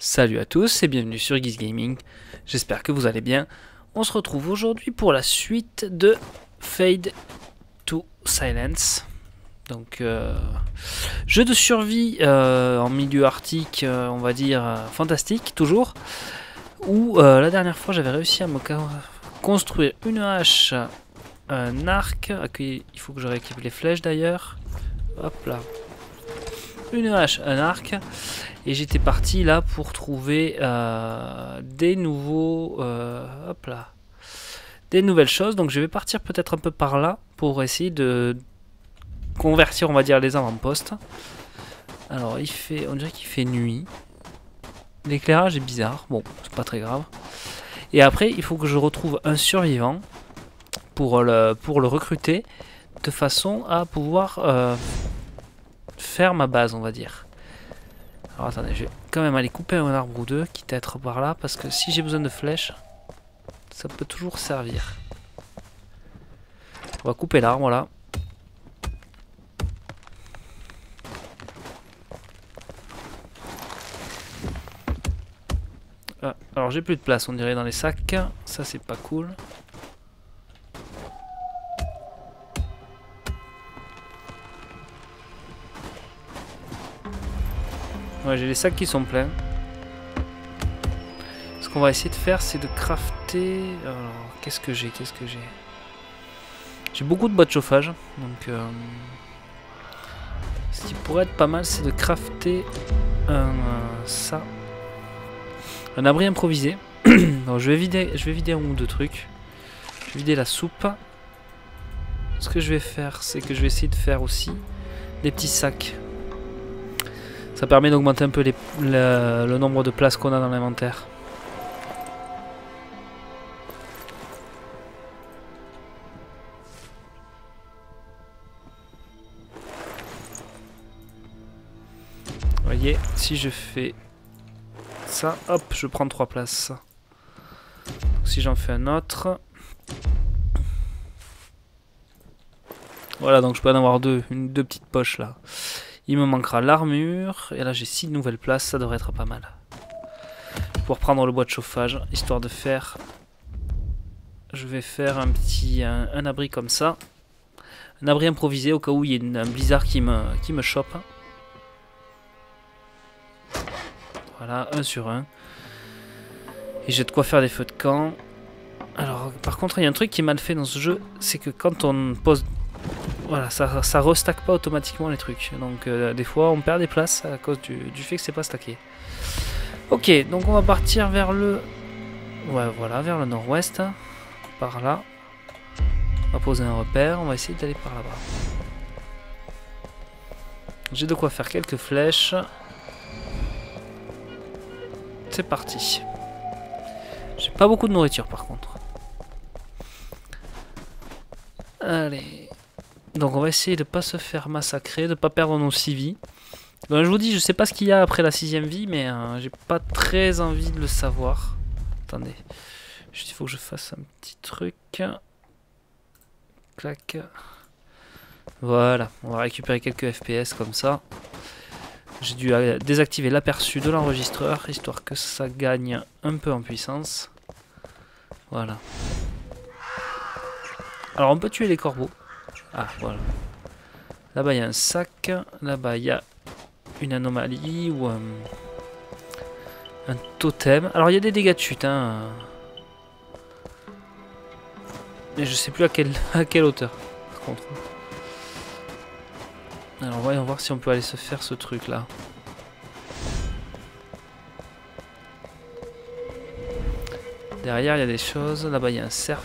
Salut à tous et bienvenue sur Geese Gaming. J'espère que vous allez bien. On se retrouve aujourd'hui pour la suite de Fade to Silence. Donc, euh, jeu de survie euh, en milieu arctique, euh, on va dire fantastique, toujours. Où la dernière fois j'avais réussi à me construire une hache, un arc. Il faut que je rééquipe les flèches d'ailleurs. Hop là. Une hache, un arc. Et j'étais parti là pour trouver euh, des nouveaux... euh, hop là. Des nouvelles choses. Donc je vais partir peut-être un peu par là pour essayer de convertir, on va dire, les avant-postes. Alors il fait... On dirait qu'il fait nuit. L'éclairage est bizarre. Bon, c'est pas très grave. Et après, il faut que je retrouve un survivant pour le, pour le recruter de façon à pouvoir euh, faire ma base, on va dire. Alors attendez, je vais quand même aller couper un arbre ou deux, quitte à être par là, parce que si j'ai besoin de flèches, ça peut toujours servir. On va couper l'arbre là. Ah, alors j'ai plus de place, on dirait dans les sacs. Ça c'est pas cool. J'ai les sacs qui sont pleins. Ce qu'on va essayer de faire, c'est de crafter. Alors, qu'est-ce que j'ai Qu'est-ce que j'ai? J'ai beaucoup de boîtes de chauffage. Donc, euh, ce qui pourrait être pas mal, c'est de crafter un, euh, ça. Un abri improvisé. Je vais vider, je vais vider un ou deux trucs. Je vais vider la soupe. Ce que je vais faire, c'est que je vais essayer de faire aussi des petits sacs. Ça permet d'augmenter un peu le, le nombre de places qu'on a dans l'inventaire. Voyez, si je fais ça, hop, je prends trois places. Si j'en fais un autre. Voilà, donc je peux en avoir deux, une, deux petites poches là. Il me manquera l'armure. Et là, j'ai 6 nouvelles places. Ça devrait être pas mal. Pour prendre le bois de chauffage, histoire de faire... Je vais faire un petit un, abri comme ça. Un abri improvisé au cas où il y a un blizzard qui me, qui me chope. Voilà, un sur un. Et j'ai de quoi faire des feux de camp. Alors, par contre, il y a un truc qui est mal fait dans ce jeu. C'est que quand on pose voilà, ça, ça restack pas automatiquement les trucs. Donc euh, des fois on perd des places à cause du, fait que c'est pas stacké. Ok, donc on va partir vers le... Ouais, voilà, vers le nord-ouest. Par là. On va poser un repère, on va essayer d'aller par là-bas. J'ai de quoi faire quelques flèches. C'est parti. J'ai pas beaucoup de nourriture par contre. Allez. Donc on va essayer de pas se faire massacrer, de pas perdre nos 6 vies. Donc je vous dis, je sais pas ce qu'il y a après la sixième vie, mais euh, j'ai pas très envie de le savoir. Attendez, il faut que je fasse un petit truc. Clac. Voilà, on va récupérer quelques FPS comme ça. J'ai dû euh, désactiver l'aperçu de l'enregistreur, histoire que ça gagne un peu en puissance. Voilà. Alors on peut tuer les corbeaux. Ah, voilà. Là-bas, il y a un sac. Là-bas, il y a une anomalie ou un, totem. Alors, il y a des dégâts de chute. Hein. Mais je sais plus à quelle, à quelle hauteur, par contre. Alors, voyons voir si on peut aller se faire ce truc-là. Derrière, il y a des choses. Là-bas, il y a un cerf.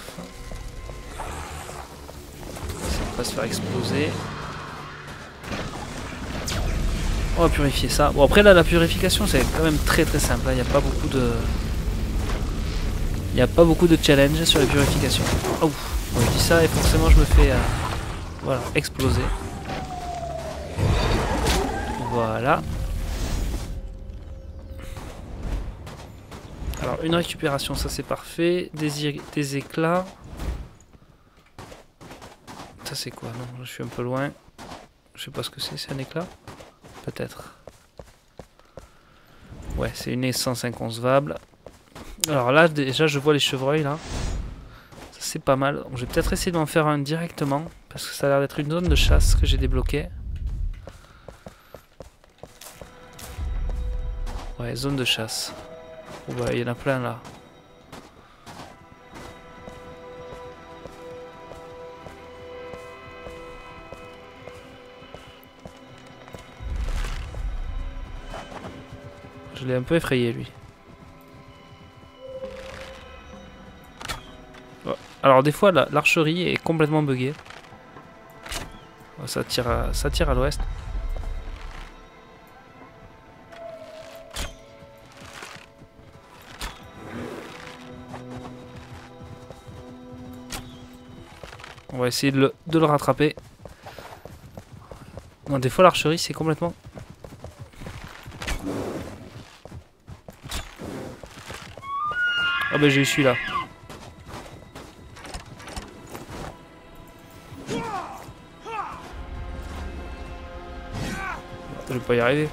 On va pas se faire exploser. On va purifier ça. Bon après là la purification c'est quand même très très simple. Il n'y a pas beaucoup de. Il n'y a pas beaucoup de challenge sur la purification. Oh, je dis ça et forcément je me fais euh, voilà, exploser. Voilà. Alors une récupération, ça c'est parfait. Des éclats. C'est quoi Non, je suis un peu loin. Je sais pas ce que c'est, c'est un éclat Peut-être. Ouais, c'est une essence inconcevable. Alors là, déjà, je vois les chevreuils, là. Ça, c'est pas mal. Donc, je vais peut-être essayer d'en faire un directement. Parce que ça a l'air d'être une zone de chasse que j'ai débloquée. Ouais, zone de chasse. Il y en a plein, là. Je l'ai un peu effrayé, lui. Alors des fois, l'archerie est complètement buggée. Ça tire à, ça tire à l'ouest. On va essayer de le, de le rattraper. Non, des fois l'archerie c'est complètement bah j'ai celui-là. Je vais pas y arriver.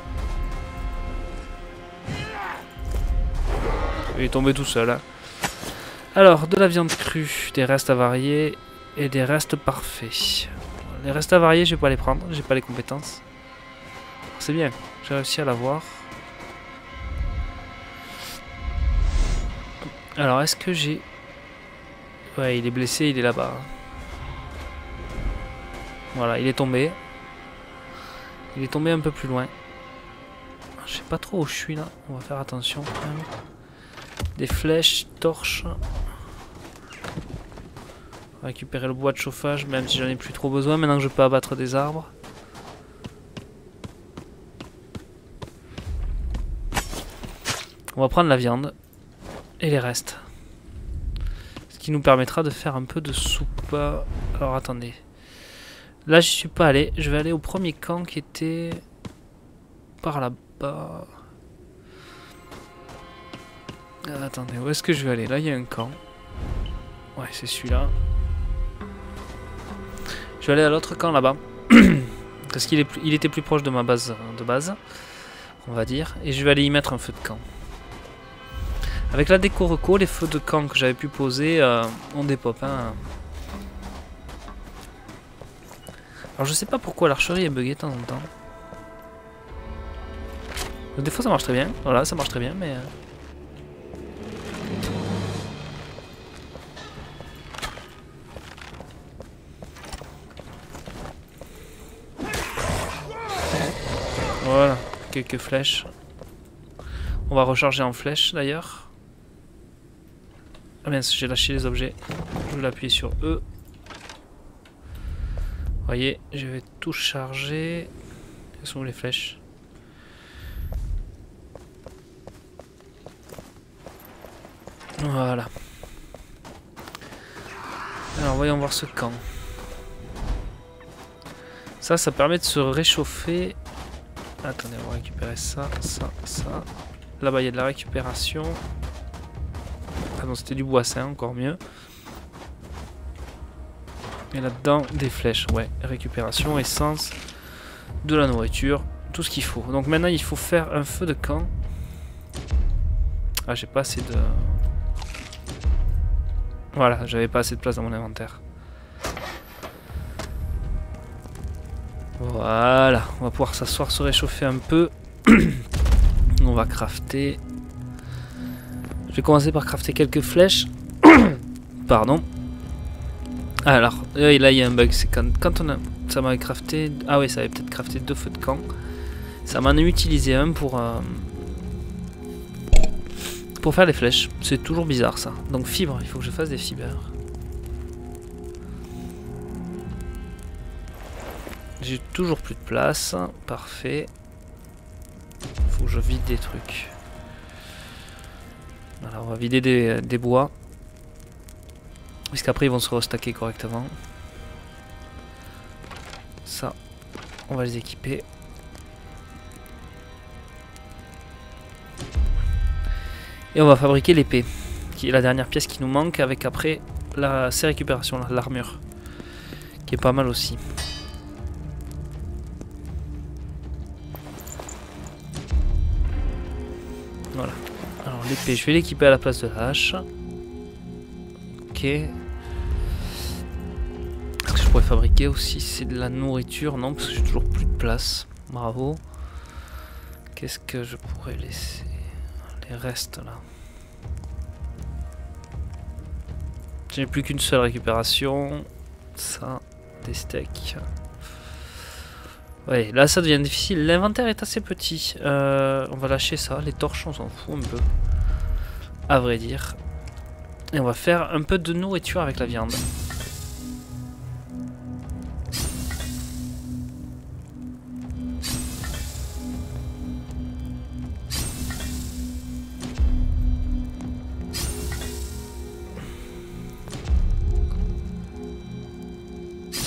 Il est tombé tout seul. Hein. Alors, de la viande crue, des restes avariés et des restes parfaits. Les restes avariés, je vais pas les prendre, j'ai pas les compétences. C'est bien, j'ai réussi à l'avoir. Alors, est-ce que j'ai... Ouais, il est blessé, il est là-bas. Voilà, il est tombé. Il est tombé un peu plus loin. Je sais pas trop où je suis là. On va faire attention. Des flèches, torches. Récupérer le bois de chauffage, même si j'en ai plus trop besoin maintenant que je peux abattre des arbres. On va prendre la viande et les restes. Ce qui nous permettra de faire un peu de soupe. Alors attendez. Là, j'y suis pas allé. Je vais aller au premier camp qui était par là-bas. Ah, attendez, où est-ce que je vais aller? Là, il y a un camp. Ouais, c'est celui-là. Je vais aller à l'autre camp là-bas. Parce qu'il il était plus proche de ma base de base, on va dire. Et je vais aller y mettre un feu de camp. Avec la déco reco, les feux de camp que j'avais pu poser euh, ont des pop. Hein. Alors je sais pas pourquoi l'archerie est buggée de temps en temps. des fois ça marche très bien. Voilà, ça marche très bien, mais... Euh. Voilà, quelques flèches. On va recharger en flèches d'ailleurs. Ah mince, j'ai lâché les objets. Je vais l'appuyer sur E. Voyez, je vais tout charger. Quelles sont les flèches Voilà. Alors voyons voir ce camp. Ça, ça permet de se réchauffer. Attendez, on va récupérer ça, ça, ça. Là-bas, il y a de la récupération. C'était du bois sain, encore mieux. Et là-dedans, des flèches, ouais. Récupération, essence, de la nourriture, tout ce qu'il faut. Donc maintenant, il faut faire un feu de camp. Ah, j'ai pas assez de... Voilà, j'avais pas assez de place dans mon inventaire. Voilà, on va pouvoir s'asseoir, se réchauffer un peu. on va crafter je vais commencer par crafter quelques flèches. Pardon. Alors, là il y a un bug, c'est quand, quand, on a... Ça m'avait crafté... Ah oui, ça avait peut-être crafté deux feux de camp. Ça m'en a utilisé un pour... Euh, pour faire les flèches. C'est toujours bizarre ça. Donc fibres, il faut que je fasse des fibres. J'ai toujours plus de place. Parfait. Faut que je vide des trucs. Alors on va vider des, bois. Puisqu'après ils vont se restacker correctement. Ça, on va les équiper. Et on va fabriquer l'épée, qui est la dernière pièce qui nous manque, avec après la, ces récupérations, l'armure, qui est pas mal aussi. Voilà. Alors l'épée, je vais l'équiper à la place de la hache. Ok. Est-ce que je pourrais fabriquer aussi? C'est de la nourriture Non, parce que j'ai toujours plus de place. Bravo. Qu'est-ce que je pourrais laisser? Les restes là. J'ai plus qu'une seule récupération. Ça, des steaks. Ouais, là ça devient difficile. L'inventaire est assez petit. Euh, on va lâcher ça. Les torches, on s'en fout un peu. À vrai dire. Et on va faire un peu de nourriture avec la viande.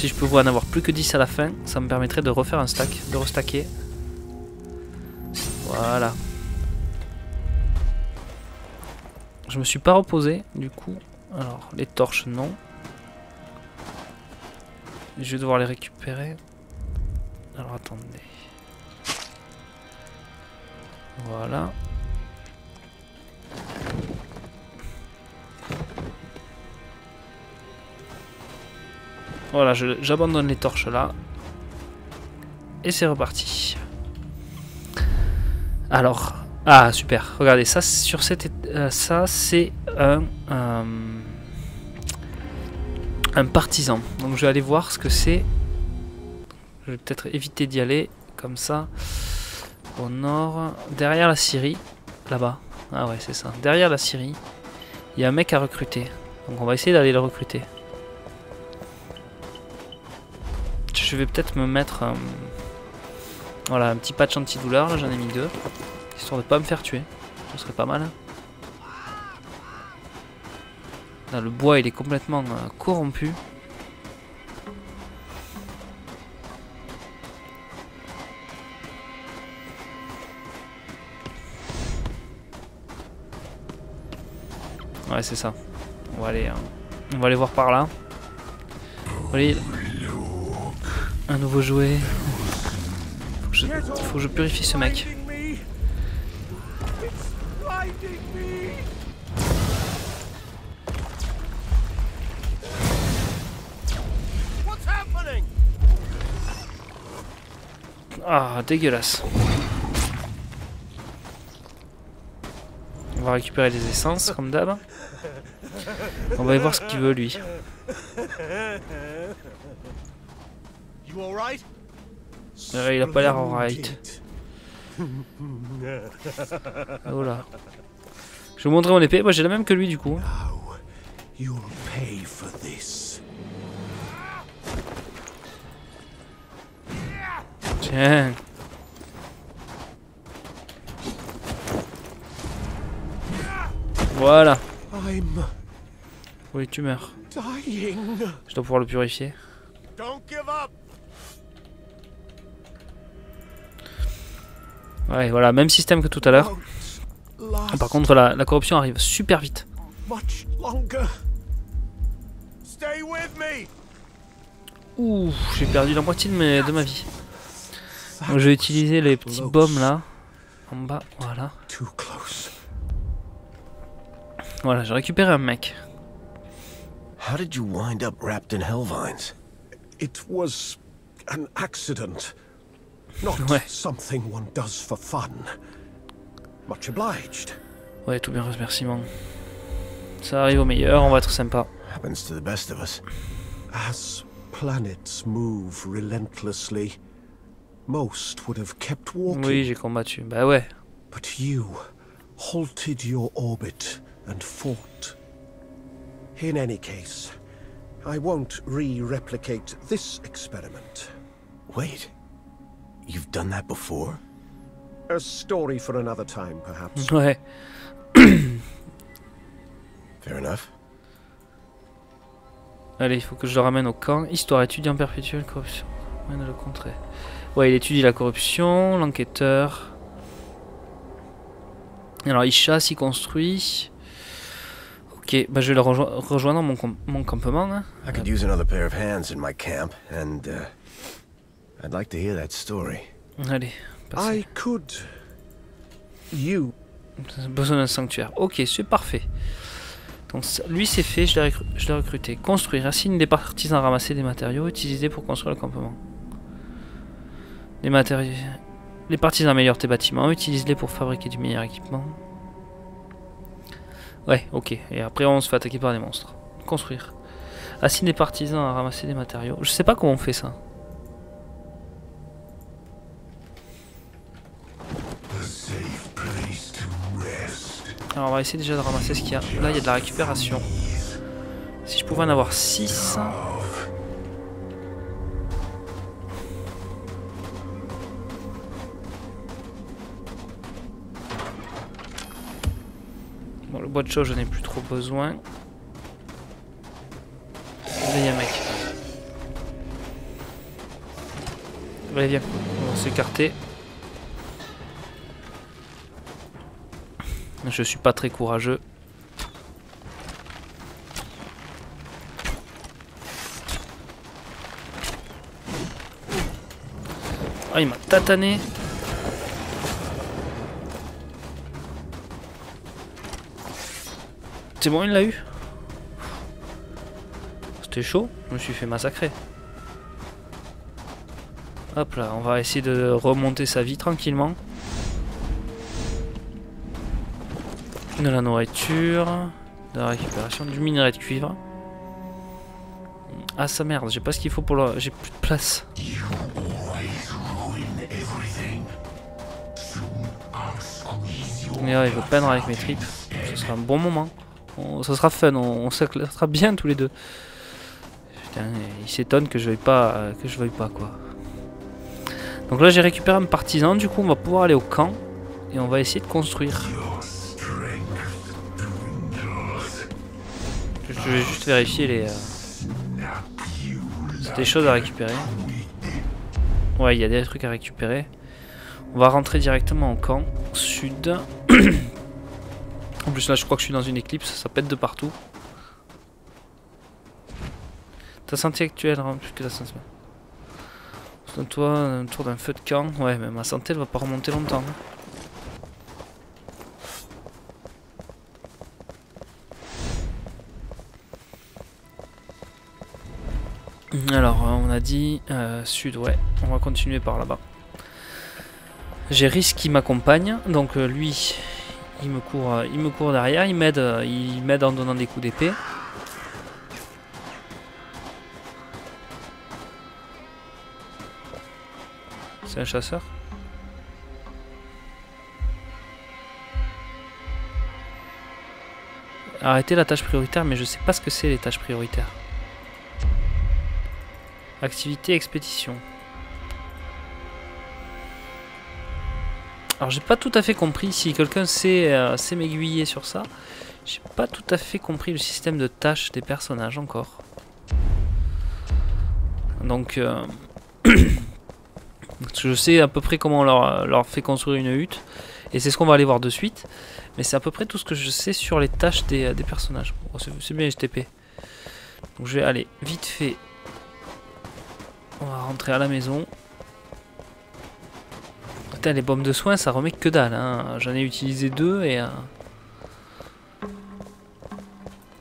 Si je peux en avoir plus que 10 à la fin, ça me permettrait de refaire un stack, de restacker. Voilà. Je me suis pas reposé, du coup. Alors, les torches, non. Je vais devoir les récupérer. Alors, attendez. Voilà. Voilà, j'abandonne les torches là. Et c'est reparti. Alors, ah super, regardez, ça sur cette, euh, ça c'est un, euh, un partisan. Donc je vais aller voir ce que c'est. Je vais peut-être éviter d'y aller comme ça. Au nord, derrière la Syrie, là-bas. Ah ouais, c'est ça. Derrière la Syrie, il y a un mec à recruter. Donc on va essayer d'aller le recruter. Je vais peut-être me mettre euh, voilà, un petit patch anti-douleur, là j'en ai mis deux, histoire de pas me faire tuer, ce serait pas mal. Là, le bois il est complètement euh, corrompu. Ouais c'est ça. On va aller, euh, on va aller voir par là. Un nouveau jouet. Faut je, faut que je purifie ce mec. Ah, dégueulasse. On va récupérer des essences, comme d'hab. On va aller voir ce qu'il veut, lui. Euh, il a pas l'air alright. Oh là. Je vais vous montrer mon épée. Moi j'ai la même que lui du coup. Tiens. Voilà. Oui, tu meurs. Je dois pouvoir le purifier. Ouais, voilà, même système que tout à l'heure. Par contre, la, la, corruption arrive super vite. Ouh, j'ai perdu la moitié de, mes, de ma vie. Donc je vais utiliser les petits bombes là. En bas, voilà. Voilà, j'ai récupéré un mec. How did you wind up wrapped in Hellvines? It was an accident. Ouais. something one does for fun. Much obliged. Ouais, tout bien remerciement. Ça arrive au meilleur, on va être sympa. Happens to the best of us. As planets move relentlessly, most would have kept walking. Oui, j'ai combattu. Bah ouais. But you halted your orbit and fought. In any case, I won't re-replicate this experiment. Wait. You've done that before? A story for another time, perhaps. Ouais. Fair enough. Allez, il faut que je le ramène au camp. Histoire étudiant perpétuelle corruption. Mène le contrer. Ouais, il étudie la corruption, l'enquêteur. Alors, il chasse, il construit. Ok, bah je vais le rejo rejoindre mon, mon campement. Hein. I could use another pair of hands in my camp, and uh, I'd like to hear that story. Allez, passez. I could. You Besoin d'un sanctuaire. Ok, c'est parfait. Donc lui c'est fait, je l'ai recruté. Construire, assigne des partisans à ramasser des matériaux utilisés pour construire le campement. Les matériaux... Les partisans améliorent tes bâtiments, utilise-les pour fabriquer du meilleur équipement. Ouais, ok. Et après on se fait attaquer par des monstres. Construire. Assigne des partisans à ramasser des matériaux. Je sais pas comment on fait ça. Alors on va essayer déjà de ramasser ce qu'il y a. Là il y a de la récupération. Si je pouvais en avoir 6. Bon le bois de chaud je n'ai plus trop besoin. Là il y a un mec. Allez viens, on va s'écarter. Je suis pas très courageux. Ah, il m'a tatané. C'est bon, il l'a eu. C'était chaud, je me suis fait massacrer. Hop là, on va essayer de remonter sa vie tranquillement. De la nourriture, de la récupération, du minerai de cuivre. Ah sa merde, j'ai pas ce qu'il faut pour le... J'ai plus de place. Mais ouais, il veut peindre avec mes tripes. Ce sera un bon moment. ça sera fun, on, on bien tous les deux. Putain, il s'étonne que je veuille pas, que je veuille pas quoi. Donc là j'ai récupéré un partisan, du coup on va pouvoir aller au camp et on va essayer de construire. Je vais juste vérifier les... Euh, des choses à récupérer. Ouais, il y a des trucs à récupérer. On va rentrer directement au camp sud. en plus là je crois que je suis dans une éclipse, ça pète de partout. Ta santé actuelle rend plus que ta santé. Toi, autour d'un feu de camp. Ouais, mais ma santé elle va pas remonter longtemps. Hein. Alors, on a dit euh, sud, ouais. On va continuer par là-bas. J'ai Risk qui m'accompagne. Donc euh, lui, il me court, euh, il me court derrière. Il m'aide, il m'aide en donnant des coups d'épée. C'est un chasseur Arrêtez la tâche prioritaire, mais je sais pas ce que c'est les tâches prioritaires. Activité expédition. Alors j'ai pas tout à fait compris, si quelqu'un sait, euh, sait m'aiguiller sur ça, j'ai pas tout à fait compris le système de tâches des personnages encore. Donc euh, je sais à peu près comment on leur, leur fait construire une hutte, et c'est ce qu'on va aller voir de suite. Mais c'est à peu près tout ce que je sais sur les tâches des, personnages. c'est bien HTP. Donc je vais aller vite fait on va rentrer à la maison. Les bombes de soins, ça remet que dalle. Hein. J'en ai utilisé deux et... Euh,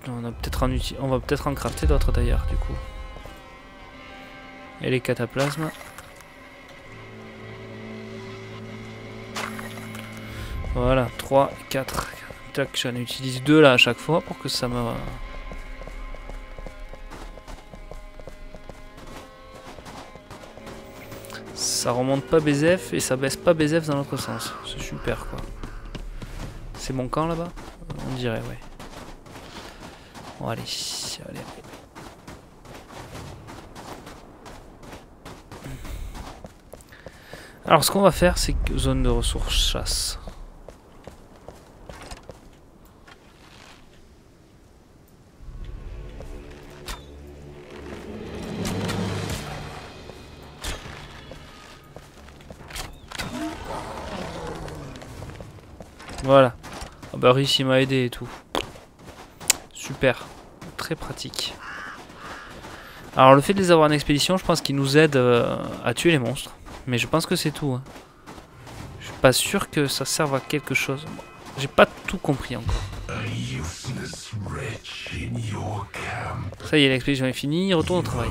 on, a peut-être on va peut-être en crafter d'autres d'ailleurs, du coup. Et les cataplasmes. Voilà, 3, 4. Tac, j'en utilise deux là à chaque fois pour que ça me... Ça remonte pas BZF et ça baisse pas BZF dans l'autre sens. C'est super quoi. C'est mon camp là-bas? On dirait, ouais. Bon, allez, allez. Alors, ce qu'on va faire, c'est zone de ressources chasse. Rich il m'a aidé et tout. Super. Très pratique. Alors le fait de les avoir en expédition, je pense qu'ils nous aident euh, à tuer les monstres. Mais je pense que c'est tout. Hein. Je suis pas sûr que ça serve à quelque chose. J'ai pas tout compris encore. Ça y est, l'expédition est finie, retourne au travail.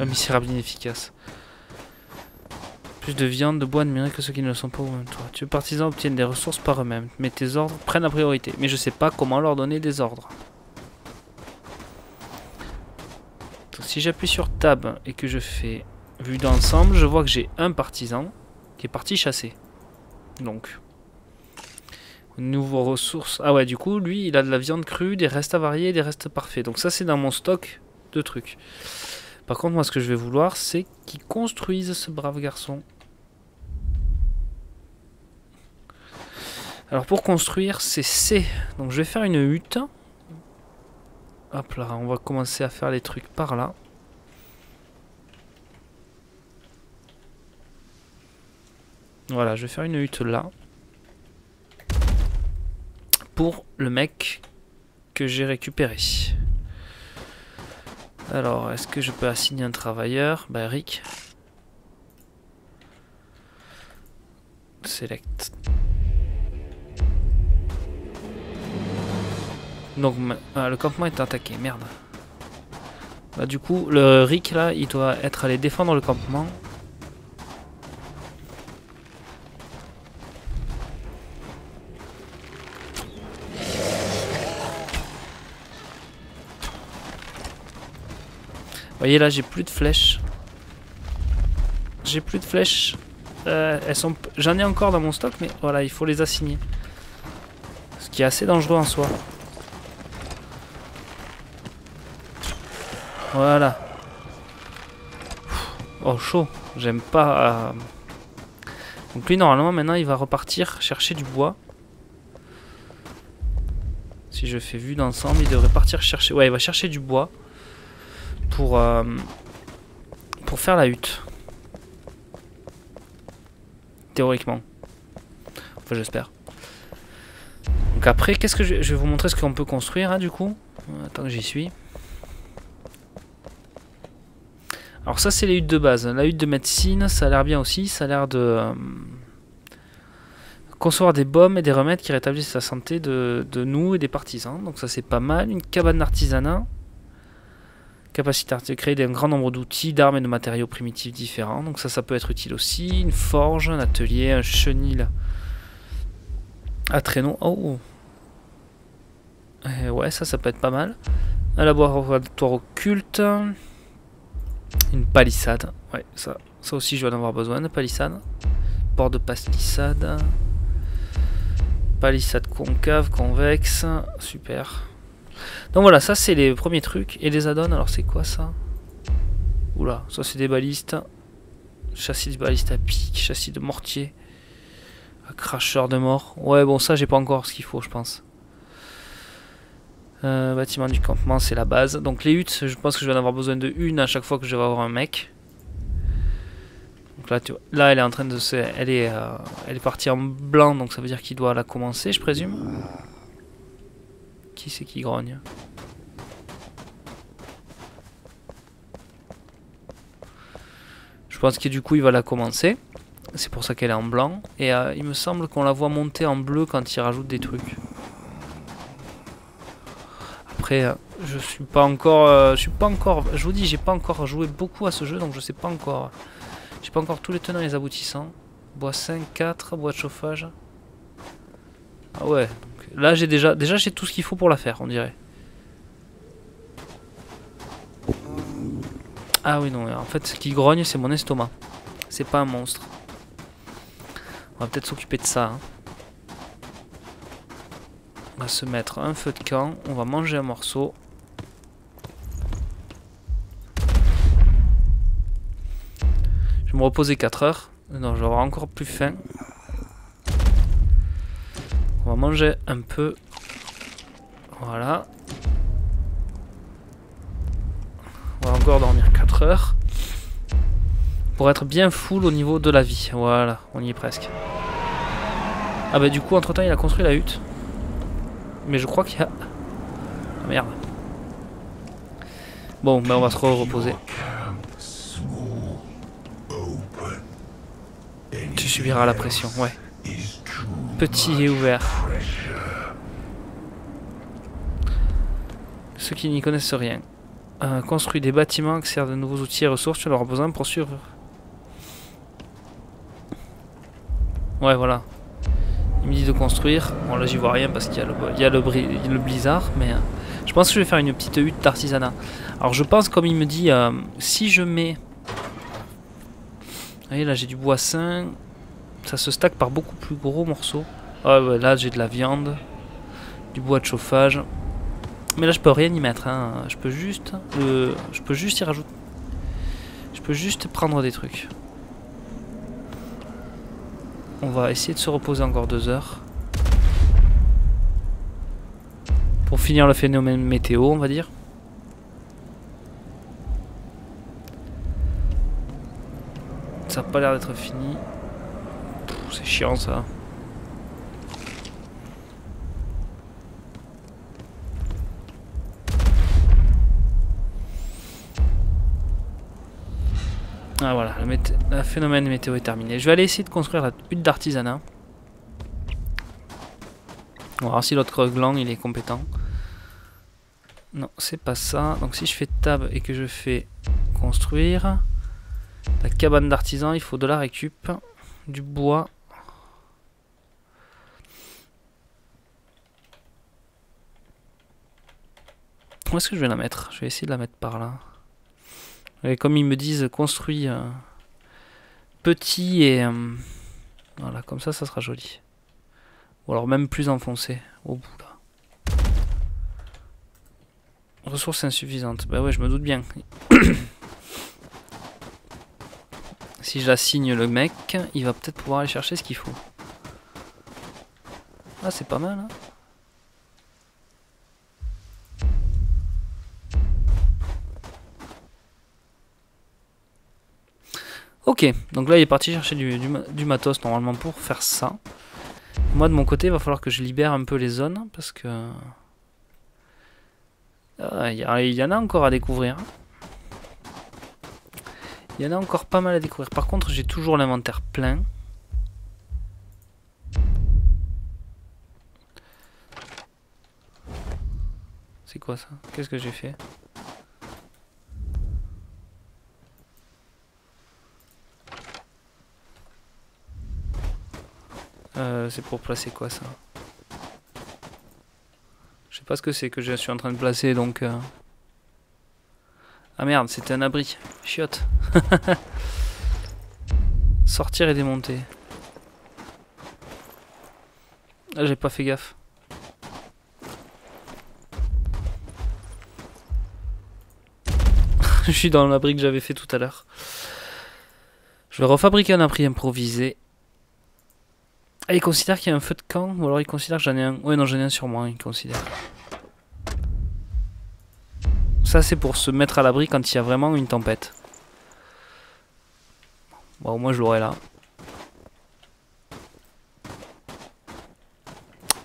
Un misérable inefficace. Plus de viande, de bois admirés que ceux qui ne le sont pas au même toi. Tu partisans obtiennent des ressources par eux-mêmes, mais tes ordres prennent la priorité. Mais je sais pas comment leur donner des ordres. Donc, si j'appuie sur Tab et que je fais vue d'ensemble, je vois que j'ai un partisan qui est parti chasser. Donc, nouveau ressources. Ah ouais, du coup, lui, il a de la viande crue, des restes avariés, des restes parfaits. Donc ça, c'est dans mon stock de trucs. Par contre, moi, ce que je vais vouloir, c'est qu'il construise ce brave garçon. Alors, pour construire, c'est C. Donc, je vais faire une hutte. Hop là, on va commencer à faire les trucs par là. Voilà, je vais faire une hutte là. Pour le mec que j'ai récupéré. Alors, est-ce que je peux assigner un travailleur? Bah, Eric. Select. Donc, ah, le campement est attaqué, merde. Bah, du coup, le Rick là, il doit être allé défendre le campement. voyez là, j'ai plus de flèches. J'ai plus de flèches. Euh, elles sont, j'en ai encore dans mon stock, mais voilà, il faut les assigner. Ce qui est assez dangereux en soi. Voilà. Oh chaud, j'aime pas. Euh. Donc lui normalement maintenant il va repartir chercher du bois. Si je fais vue d'ensemble, il devrait partir chercher. Ouais, il va chercher du bois pour, euh, pour faire la hutte. Théoriquement. Enfin, j'espère. Donc après, qu'est-ce que je, je, vais vous montrer ce qu'on peut construire, hein, du coup. Attends que j'y suis. Alors ça, c'est les huttes de base. La hutte de médecine, ça a l'air bien aussi. Ça a l'air de... Euh, concevoir des baumes et des remèdes qui rétablissent la santé de, nous et des partisans. Donc ça, c'est pas mal. Une cabane d'artisanat. Capacité de créer un grand nombre d'outils, d'armes et de matériaux primitifs différents. Donc ça, ça peut être utile aussi. Une forge, un atelier, un chenil à traîneau. Oh Ouais, ça, ça peut être pas mal. Un laboratoire occulte. Une palissade. Ouais, ça, aussi, je vais en avoir besoin de palissade. Port de palissade. Palissade concave, convexe. Super. Donc voilà, ça c'est les premiers trucs. Et les add-ons, alors c'est quoi ça? Oula, ça c'est des balistes. Châssis de baliste à pic, châssis de mortier. Cracheur de mort. Ouais, bon, ça j'ai pas encore ce qu'il faut, je pense. Euh, bâtiment du campement, c'est la base. Donc les huttes, je pense que je vais en avoir besoin de une à chaque fois que je vais avoir un mec. Donc là, là elle est en train de se... Elle est, euh, elle est partie en blanc, donc ça veut dire qu'il doit la commencer, je présume. Qui c'est qui grogne? Je pense que du coup il va la commencer. C'est pour ça qu'elle est en blanc. Et euh, il me semble qu'on la voit monter en bleu quand il rajoute des trucs. Après, euh, je suis pas encore... Euh, je suis pas encore... Je vous dis, j'ai pas encore joué beaucoup à ce jeu, donc je sais pas encore... J'ai pas encore tous les tenants et les aboutissants. Bois 5, 4, bois de chauffage. Ah ouais, Là, j'ai déjà, déjà j'ai tout ce qu'il faut pour la faire, on dirait. Ah oui, non, en fait, ce qui grogne, c'est mon estomac. C'est pas un monstre. On va peut-être s'occuper de ça. Hein. On va se mettre un feu de camp. On va manger un morceau. Je vais me reposer 4 heures. Non, j'aurai encore plus faim. On va manger un peu. Voilà. On va encore dormir 4 heures. Pour être bien full au niveau de la vie. Voilà, on y est presque. Ah bah du coup, entre temps, il a construit la hutte. Mais je crois qu'il y a... Ah merde. Bon, bah on va se re reposer. Tu subiras la pression, ouais. Petit et ouvert. Ceux qui n'y connaissent rien. Euh, construit des bâtiments qui servent de nouveaux outils et ressources, tu en auras besoin pour suivre. Ouais, voilà. Il me dit de construire. Bon, là, j'y vois rien parce qu'il y a le, il y a le, le blizzard, mais euh, je pense que je vais faire une petite hutte d'artisanat. Alors, je pense, comme il me dit, euh, si je mets. Vous voyez, là, j'ai du bois sain. Ça se stack par beaucoup plus gros morceaux. Là, j'ai de la viande, du bois de chauffage. Mais là, je peux rien y mettre. Hein. Je peux juste, le, je peux juste y rajouter. Je peux juste prendre des trucs. On va essayer de se reposer encore deux heures. Pour finir le phénomène météo, on va dire. Ça n'a pas l'air d'être fini. C'est chiant ça. Ah voilà, le, phénomène météo est terminé. Je vais aller essayer de construire la hutte d'artisanat. On va voir si l'autre gland il est compétent. Non, c'est pas ça. Donc si je fais tab et que je fais construire la cabane d'artisan, il faut de la récup, du bois. Où est-ce que je vais la mettre? Je vais essayer de la mettre par là. Et comme ils me disent, construit euh, petit et... Euh, voilà, comme ça, ça sera joli. Ou alors même plus enfoncé, au bout là. Ressources insuffisantes. Bah ouais, je me doute bien. si j'assigne le mec, il va peut-être pouvoir aller chercher ce qu'il faut. Ah, c'est pas mal, hein Donc là il est parti chercher du, matos normalement pour faire ça. Moi de mon côté il va falloir que je libère un peu les zones parce que... Ah, il y, en a encore à découvrir. Il y en a encore pas mal à découvrir. Par contre j'ai toujours l'inventaire plein. C'est quoi ça? Qu'est-ce que j'ai fait? Euh, c'est pour placer quoi ça Je sais pas ce que c'est que je suis en train de placer donc... Euh... Ah merde, c'était un abri. Chiotte. Sortir et démonter. Ah, j'ai pas fait gaffe. je suis dans l'abri que j'avais fait tout à l'heure. Je vais refabriquer un abri improvisé ah, il considère qu'il y a un feu de camp Ou alors il considère que j'en ai un... Ouais, non, j'en ai un sur moi, il considère. Ça, c'est pour se mettre à l'abri quand il y a vraiment une tempête. Bon, au moins, je l'aurai là.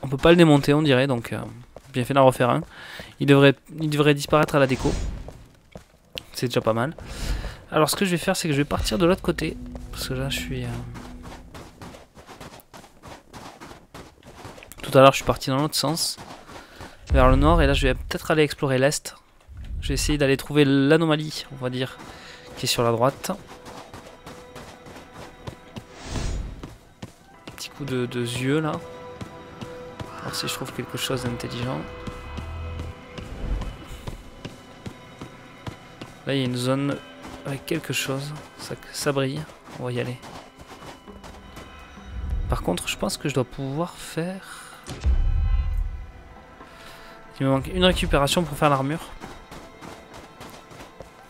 On peut pas le démonter, on dirait, donc... Euh, bien fait d'en refaire un. Il devrait, il devrait disparaître à la déco. C'est déjà pas mal. Alors, ce que je vais faire, c'est que je vais partir de l'autre côté. Parce que là, je suis... Euh, Tout à l'heure, je suis parti dans l'autre sens, vers le nord, et là, je vais peut-être aller explorer l'est. Je vais essayer d'aller trouver l'anomalie, on va dire, qui est sur la droite. Petit coup de, yeux, là. Voir si je trouve quelque chose d'intelligent. Là, il y a une zone avec quelque chose. Ça, ça brille. On va y aller. Par contre, je pense que je dois pouvoir faire... Il me manque une récupération pour faire l'armure.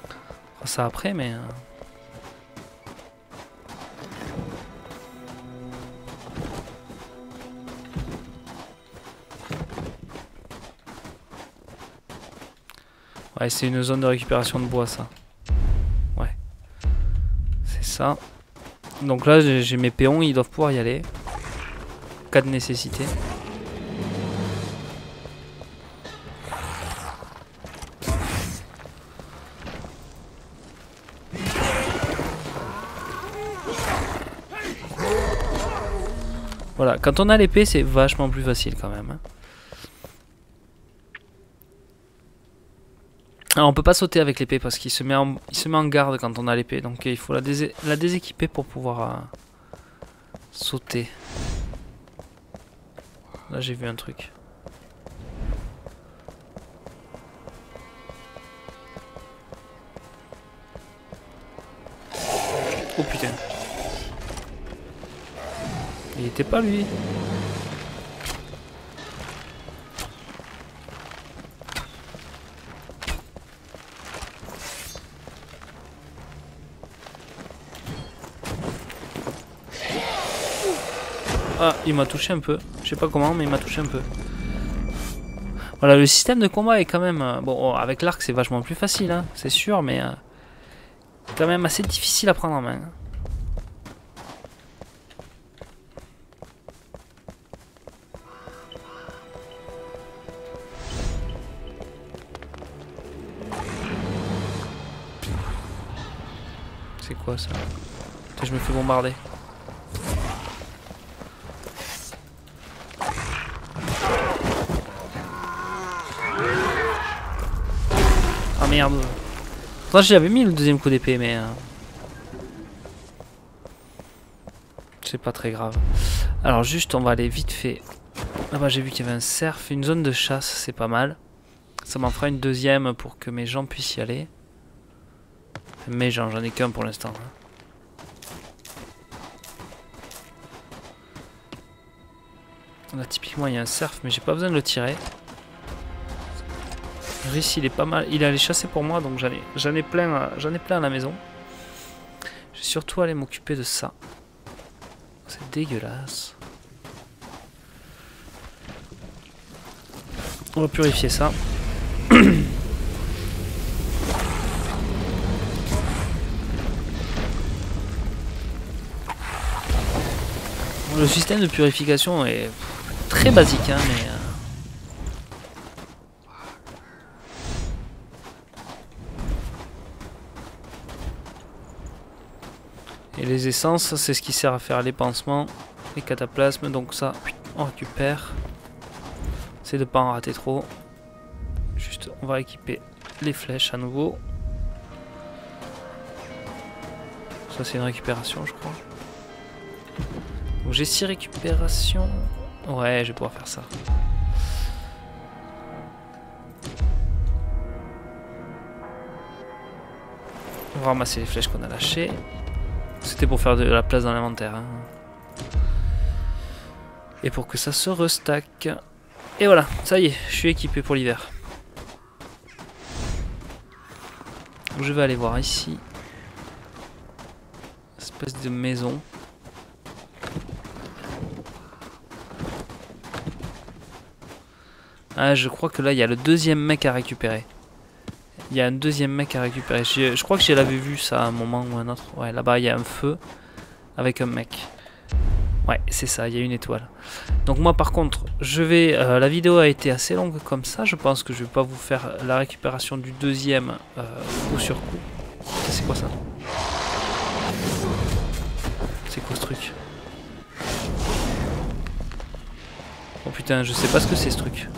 On fera ça après, mais... Euh. Ouais, c'est une zone de récupération de bois, ça. Ouais. C'est ça. Donc là, j'ai mes péons, ils doivent pouvoir y aller. Cas de nécessité. Quand on a l'épée, c'est vachement plus facile quand même. hein. Alors on peut pas sauter avec l'épée parce qu'il se, met en- se met en garde quand on a l'épée. Donc il faut la déséquiper pour pouvoir euh, sauter. Là j'ai vu un truc. Oh putain. Il était pas lui. Ah, il m'a touché un peu. Je sais pas comment, mais il m'a touché un peu. Voilà, le système de combat est quand même... euh, bon, oh, avec l'arc, c'est vachement plus facile, hein, c'est sûr, mais... euh, quand même assez difficile à prendre en main. Je me fais bombarder. Ah merde. Moi j'avais mis le deuxième coup d'épée mais... euh, C'est pas très grave. Alors juste on va aller vite fait. Là-bas j'ai vu qu'il y avait un cerf, une zone de chasse, c'est pas mal. Ça m'en fera une deuxième pour que mes gens puissent y aller. Mes gens, j'en ai qu'un pour l'instant. hein. Là typiquement il y a un cerf mais j'ai pas besoin de le tirer. Rhys il est pas mal, il est allé chasser pour moi donc j'en ai, j'en ai plein à la maison. Je vais surtout aller m'occuper de ça. C'est dégueulasse. On va purifier ça. Le système de purification est très basique, hein, mais... euh, Et les essences, c'est ce qui sert à faire les pansements, les cataplasmes, donc ça, on récupère. C'est de pas en rater trop. Juste, on va équiper les flèches à nouveau. Ça, c'est une récupération, je crois. Donc j'ai 6 récupérations. Ouais, je vais pouvoir faire ça. On va ramasser les flèches qu'on a lâchées. C'était pour faire de la place dans l'inventaire. hein. Et pour que ça se restack. Et voilà, ça y est, je suis équipé pour l'hiver. Je vais aller voir ici. Espèce de maison. Ah, je crois que là, il y a le deuxième mec à récupérer. Il y a un deuxième mec à récupérer. Je, crois que je l'avais vu ça à un moment ou un autre. Ouais, là-bas, il y a un feu avec un mec. Ouais, c'est ça, il y a une étoile. Donc moi, par contre, je vais... euh, la vidéo a été assez longue comme ça. Je pense que je vais pas vous faire la récupération du deuxième euh, coup sur coup. C'est quoi ça? C'est quoi ce truc? Oh putain, je sais pas ce que c'est ce truc.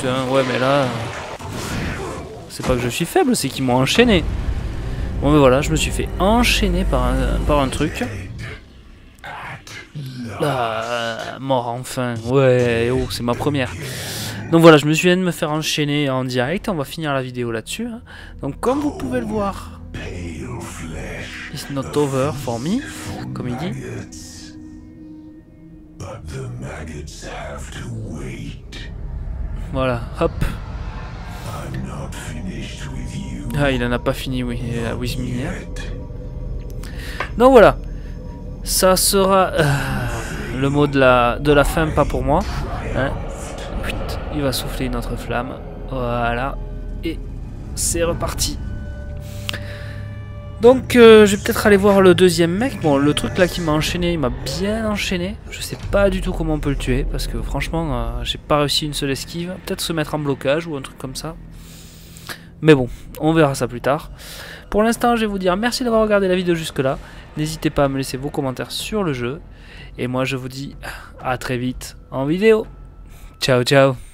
Putain, ouais mais là... C'est pas que je suis faible, c'est qu'ils m'ont enchaîné. Bon mais voilà, je me suis fait enchaîner par un, par un truc. Mort enfin. Ouais, oh, c'est ma première. Donc voilà, je me suis viens de me faire enchaîner en direct. On va finir la vidéo là-dessus. hein. Donc comme vous pouvez le voir, it's not over for me, comme il dit. But the maggots have to wait. Voilà, hop. Ah, il en a pas fini, oui, euh, with me. Donc voilà, ça sera euh, le mot de la, de la fin, pas pour moi. hein. Il va souffler une autre flamme. Voilà. Et c'est reparti. Donc euh, je vais peut-être aller voir le deuxième mec. Bon, le truc là qui m'a enchaîné, il m'a bien enchaîné. Je sais pas du tout comment on peut le tuer parce que franchement, euh, j'ai pas réussi une seule esquive. Peut-être se mettre en blocage ou un truc comme ça. Mais bon, on verra ça plus tard. Pour l'instant, je vais vous dire merci d'avoir regardé la vidéo jusque là. N'hésitez pas à me laisser vos commentaires sur le jeu. Et moi, je vous dis à très vite en vidéo. Ciao, ciao